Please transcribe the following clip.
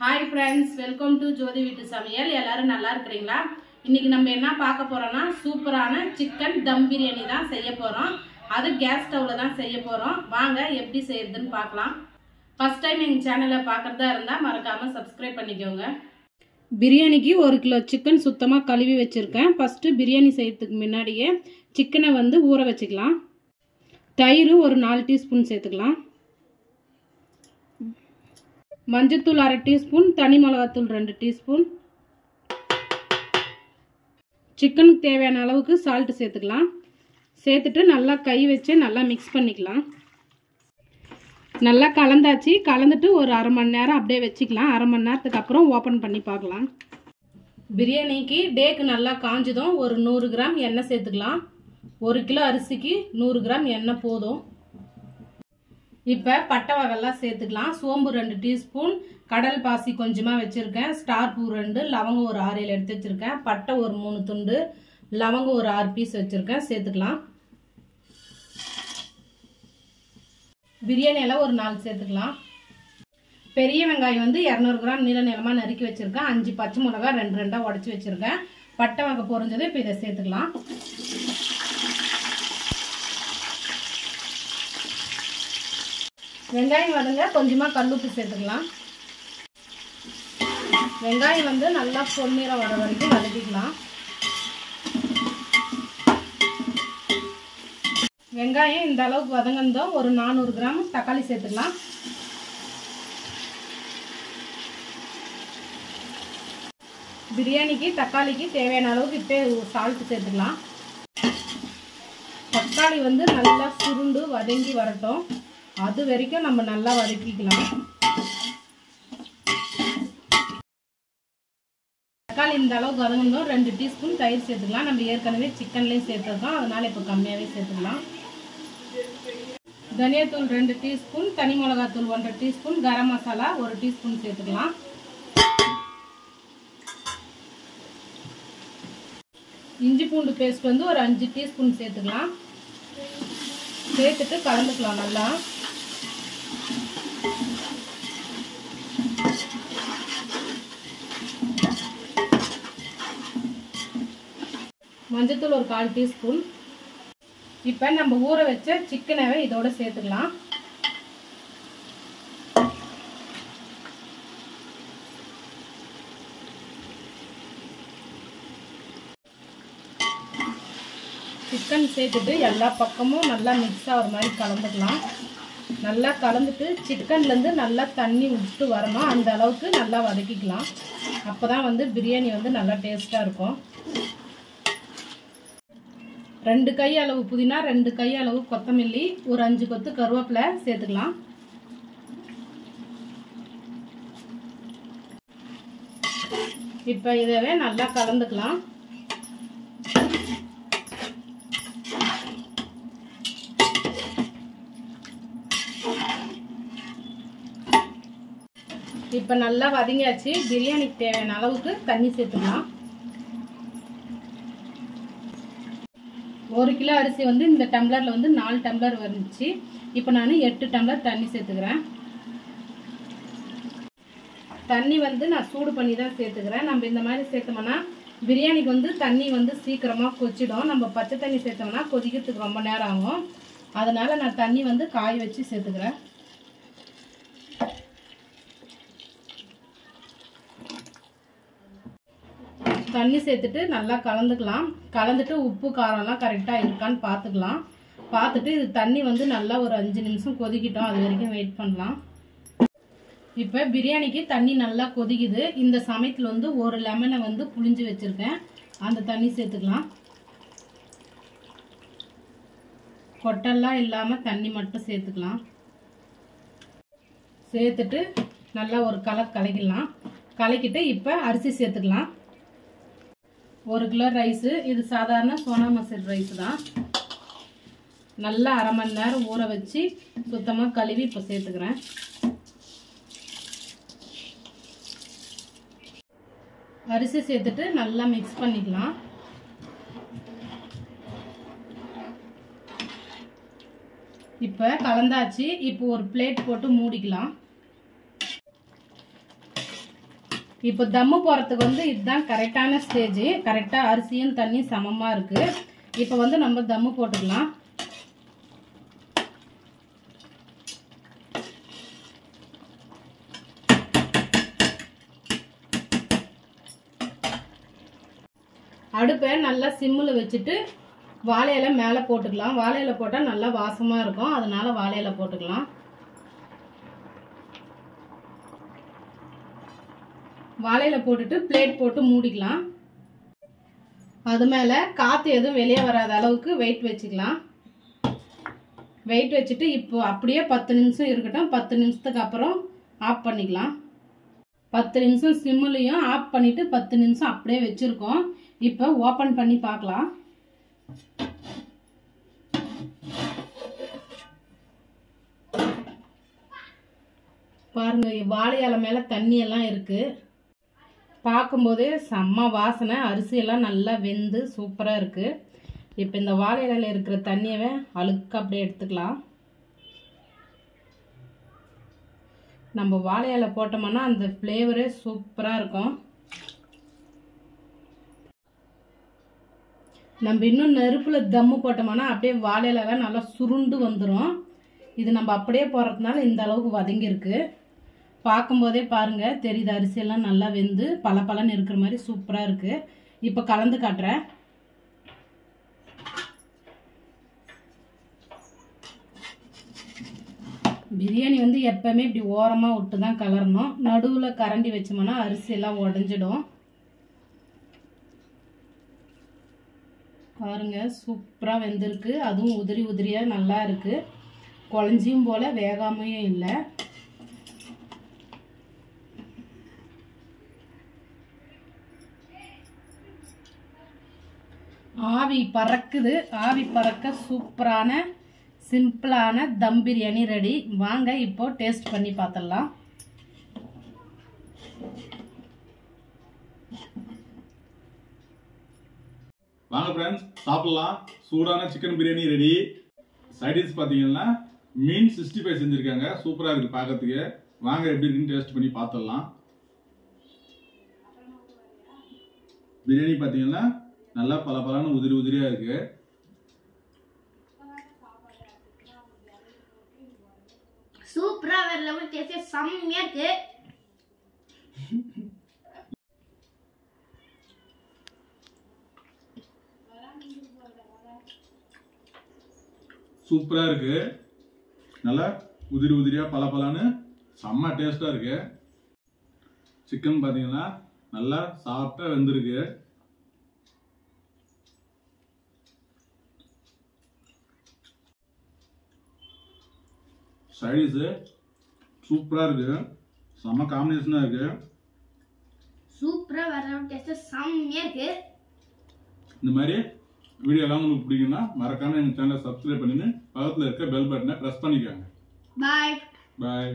Hi friends welcome to Jyothi வீட்டு சமையல் எல்லாரும் நல்லா இருக்கிறீங்களா? இன்னைக்கு நம்ம என்ன பார்க்க போறோம்னா சூப்பரான சிக்கன் தம் பிரியாணி தான் செய்ய போறோம். அது கேஸ் ஸ்டவ்ல தான் செய்ய போறோம். வாங்க எப்படி செய்யறதுன்னு பார்க்கலாம். ஃபர்ஸ்ட் டைம் எங்கள் சேனலை பார்க்குறதா இருந்தால் மறக்காம சப்ஸ்கிரைப் பண்ணிக்கோங்க. பிரியாணிக்கு ஒரு கிலோ சிக்கன் சுத்தமாக கழுவி வச்சுருக்கேன். ஃபஸ்ட்டு பிரியாணி செய்யறதுக்கு முன்னாடியே சிக்கனை வந்து ஊற வச்சுக்கலாம். தயிர் ஒரு நாலு டீஸ்பூன் சேர்த்துக்கலாம். மஞ்சத்தூள் அரை டீஸ்பூன் தனி மிளகாத்தூள் ரெண்டு டீஸ்பூன். சிக்கனுக்கு தேவையான அளவுக்கு சால்ட்டு சேர்த்துக்கலாம். சேர்த்துட்டு நல்லா கை வச்சு நல்லா மிக்ஸ் பண்ணிக்கலாம். நல்லா கலந்தாச்சு. கலந்துட்டு ஒரு அரை மணி நேரம் அப்படியே வச்சுக்கலாம். அரை மணி நேரத்துக்கு அப்புறம் ஓப்பன் பண்ணி பார்க்கலாம். பிரியாணிக்கு டேக்கு நல்லா காஞ்சதும். ஒரு நூறு கிராம் எண்ணெய் சேர்த்துக்கலாம். ஒரு கிலோ அரிசிக்கு நூறு கிராம் எண்ணெய் போதும். இப்போ பட்டை வகைலாம் சேர்த்துக்கலாம். சோம்பு ரெண்டு டீஸ்பூன் கடல் பாசி கொஞ்சமாக வச்சுருக்கேன். ஸ்டார் பூ ரெண்டு லவங்கம் ஒரு ஆறு ஏழு எடுத்து வச்சுருக்கேன். பட்டை ஒரு மூணு துண்டு லவங்கம் ஒரு ஆறு பீஸ் வச்சுருக்கேன். சேர்த்துக்கலாம். பிரியாணி எல்லாம் ஒரு நாலு சேர்த்துக்கலாம். பெரிய வெங்காயம் வந்து இரநூறு கிராம் நீல நீளமாக நறுக்கி வச்சுருக்கேன். அஞ்சு பச்சை மிளகா ரெண்டு ரெண்டாக உடச்சி வச்சுருக்கேன். பட்டை வகை பொறிஞ்சது இப்போ இதை சேர்த்துக்கலாம். வெங்காயம் வதங்க கொஞ்சமாக கல்லுப்பு சேர்த்துக்கலாம். வெங்காயம் வந்து நல்லா பொன்னிறம் வர வரைக்கும் வதக்கிக்கலாம். வெங்காயம் இந்த அளவுக்கு வதங்கந்தோம் ஒரு நானூறு கிராம் தக்காளி சேர்த்துக்கலாம். பிரியாணிக்கு தக்காளிக்கு தேவையான அளவுக்கு இப்போ சால்ட்டு சேர்த்துக்கலாம். தக்காளி வந்து நல்லா சுருண்டு வதங்கி வரட்டும். அது வரைக்கும் நம்ம நல்லா வதக்கிக்கலாம். தக்காளி இந்த அளவுக்கு வதங்கணும் ரெண்டு டீஸ்பூன் தயிர் சேர்த்துக்கலாம். நம்ம ஏற்கனவே சிக்கன்லேயும் சேர்த்துருக்கோம் அதனால இப்போ கம்மியாகவே சேர்த்துக்கலாம். தனியாத்தூள் ரெண்டு டீஸ்பூன் தனி மிளகாத்தூள் ஒன்றரை டீஸ்பூன் கரம் மசாலா ஒரு டீஸ்பூன் சேர்த்துக்கலாம். இஞ்சி பூண்டு பேஸ்ட் வந்து ஒரு அஞ்சு டீஸ்பூன் சேர்த்துக்கலாம். சேர்த்துட்டு கலந்துக்கலாம் நல்லா. மஞ்சத்தூள் ஒரு கால் டீஸ்பூன். இப்போ நம்ம ஊற வச்ச சிக்கனவை இதோட சேர்த்துக்கலாம். சிக்கன் சேர்த்துட்டு எல்லா பக்கமும் நல்லா மிக்ஸ் ஆகிற மாதிரி கலந்துக்கலாம். நல்லா கலந்துட்டு சிக்கன்லேருந்து நல்லா தண்ணி விட்டு வரணும். அந்த அளவுக்கு நல்லா வதக்கிக்கலாம். அப்போ தான் வந்து பிரியாணி வந்து நல்லா டேஸ்ட்டாக இருக்கும். ரெண்டு கை அளவு புதினா ரெண்டு கை அளவு கொத்தமல்லி ஒரு அஞ்சு கொத்து கருவேப்பிலை சேர்த்துக்கலாம். இப்போ இதவே நல்லா கலந்துக்கலாம். இப்போ நல்லா வதங்கியாச்சு. பிரியாணிக்கு தேவையான அளவுக்கு தண்ணி சேர்த்துக்கலாம். ஒரு கிலோ அரிசி வந்து இந்த டம்ளரில் வந்து நாலு டம்ளர் வந்துச்சு. இப்போ நான் எட்டு டம்ளர் தண்ணி சேர்த்துக்கிறேன். தண்ணி வந்து நான் சூடு பண்ணி தான் சேர்த்துக்கிறேன். நம்ம இந்த மாதிரி சேர்த்தோம்னா பிரியாணிக்கு வந்து தண்ணி வந்து சீக்கிரமாக கொச்சிடும். நம்ம பச்சை தண்ணி சேர்த்தோம்னா கொதிக்கிறதுக்கு ரொம்ப நேரம் ஆகும். அதனால் நான் தண்ணி வந்து காய வச்சு சேர்த்துக்கிறேன். தண்ணி சேர்த்துட்டு நல்லா கலந்துக்கலாம். கலந்துட்டு உப்பு காரம்லாம் கரெக்டாக இருக்கான்னு பார்த்துக்கலாம். பார்த்துட்டு இது தண்ணி வந்து நல்லா ஒரு அஞ்சு நிமிஷம் கொதிக்கிட்டோம். அது வரைக்கும் வெயிட் பண்ணலாம். இப்போ பிரியாணிக்கு தண்ணி நல்லா கொதிக்குது. இந்த சமயத்தில் வந்து ஒரு லெமனை வந்து புளிஞ்சு வச்சுருக்கேன். அந்த தண்ணி சேர்த்துக்கலாம். கொட்டெல்லாம் இல்லாமல் தண்ணி மட்டும் சேர்த்துக்கலாம். சேர்த்துட்டு நல்லா ஒரு கலர் கலக்கிடலாம். கலக்கிட்டு இப்போ அரிசி சேர்த்துக்கலாம். ஒரு கிலோ ரைஸு. இது சாதாரண சோனா மசூர் ரைஸ் தான். நல்லா அரை மணி நேரம் ஊற வச்சு சுத்தமாக கழுவி இப்போ சேர்த்துக்கிறேன். அரிசி சேர்த்துட்டு நல்லா மிக்ஸ் பண்ணிக்கலாம். இப்போ கலந்தாச்சு. இப்போ ஒரு பிளேட் போட்டு மூடிக்கலாம். இப்போ தம்மு போகிறதுக்கு வந்து இதுதான் கரெக்டான ஸ்டேஜ் கரெக்டாக அரிசியும் தண்ணியும் சமமாக இருக்குது இப்போ வந்து நம்ம தம்மு போட்டுக்கலாம். அடுப்பை நல்லா சிம்மில் வச்சுட்டு வாழை இலை மேலே போட்டுக்கலாம். வாழை போட்டால் நல்லா வாசமாக இருக்கும். அதனால வாழையில போட்டுக்கலாம். வாழையில் போட்டுட்டு பிளேட் போட்டு மூடிக்கலாம். அது மேலே காற்று எதுவும் வெளியே வராத அளவுக்கு வெயிட் வச்சுக்கலாம். வெயிட் வச்சுட்டு இப்போ அப்படியே பத்து நிமிஷம் இருக்கட்டும். பத்து நிமிஷத்துக்கு அப்புறம் ஆஃப் பண்ணிக்கலாம். பத்து நிமிஷம் சிம்முலையும் ஆஃப் பண்ணிவிட்டு பத்து நிமிஷம் அப்படியே வச்சுருக்கோம். இப்போ ஓப்பன் பண்ணி பார்க்கலாம். பாருங்கள் வாழை இலை மேலே தண்ணியெல்லாம் இருக்குது பார்க்கும்போதே செம்ம வாசனை. அரிசியெல்லாம் நல்லா வெந்து சூப்பராக இருக்குது இப்போ இந்த வாழை இலையில் இருக்கிற தண்ணியவே அழுக்க அப்படியே எடுத்துக்கலாம். நம்ம வாழை இலை போட்டோம்னா அந்த ஃப்ளேவரே சூப்பராக இருக்கும். நம்ம இன்னும் நெருப்பில் தம்மு போட்டோம்னா அப்படியே வாழை இலைலாம் நல்லா சுருண்டு வந்துடும் இது நம்ம அப்படியே போடுறதுனால இந்த அளவுக்கு வதங்கியிருக்கு. பார்க்கும்போதே பாருங்கள் தெரியுது அரிசியெல்லாம் நல்லா வெந்து பல பலன்னு இருக்கிற மாதிரி சூப்பராக இருக்குது இப்போ கலந்து காட்டுறேன். பிரியாணி வந்து எப்பவுமே இப்படி ஓரமாக விட்டு தான் கலரணும். நடுவில் கரண்டி வச்சோம்னா அரிசியெல்லாம் உடஞ்சிடும். பாருங்கள் சூப்பராக வெந்திருக்கு. அதுவும் உதிரி உதிரியாக நல்லா இருக்குது குழஞ்சியும் போல் வேகாமையும் இல்லை. ஆவி பறக்குது. ஆவி பறக்க சூப்பரான சிம்பிளான தம் பிரியாணி ரெடி. வாங்க இப்போ டேஸ்ட் பண்ணி பார்த்துடலாம் வாங்க ஃப்ரெண்ட்ஸ் சாப்பிடலாம். சூடான சிக்கன் பிரியாணி ரெடி. சைடிஸ் பார்த்தீங்கன்னா மீன் சிக்ஸ்டி ஃபைவ் செஞ்சுருக்காங்க. சூப்பராக இருக்குது பார்க்கறதுக்கு வாங்க எப்படி இருக்குன்னு டேஸ்ட் பண்ணி பார்த்துடலாம் பிரியாணி பார்த்தீங்கன்னா நல்லா பல பலான உதிரி உதிரியாக இருக்கு. சூப்பரா வேற லெவல் டேஸ்ட் செம்மையா இருக்கு. சூப்பராக இருக்கு. நல்லா உதிரி உதிரியாக பல பலான்னு செம்ம டேஸ்ட்டாக இருக்கு. சிக்கன் பார்த்தீங்கன்னா நல்லா சாஃப்டாக வெந்திருக்கு. சைடிஸு சூப்பராக இருக்கு. செம்ம காம்பினேஷனாக இருக்கு. சூப்பரா வேற லெவல் டேஸ்ட் செம்மையா இருக்கு. இந்த மாதிரி வீடியோ எல்லாம் உங்களுக்கு பிடிக்கும்னா மறக்காம எங்கள் சேனலை சப்ஸ்கிரைப் பண்ணின்னு பக்கத்தில் இருக்க பெல் பட்டனை ப்ரெஸ் பண்ணிக்கோங்க. பாய் பாய்